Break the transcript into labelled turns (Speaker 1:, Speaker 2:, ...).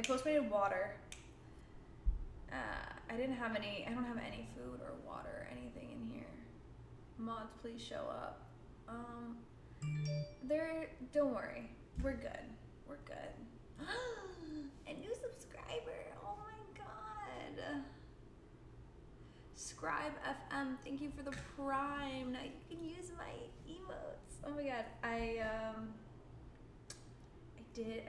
Speaker 1: I postmated water. Uh, I didn't have any. I don't have any food or water or anything in here. Mods, please show up. Um, there. Don't worry. We're good. We're good. A new subscriber. Oh my god. Scribe FM. Thank you for the prime. Now you can use my emotes. Oh my god. I um. I did. I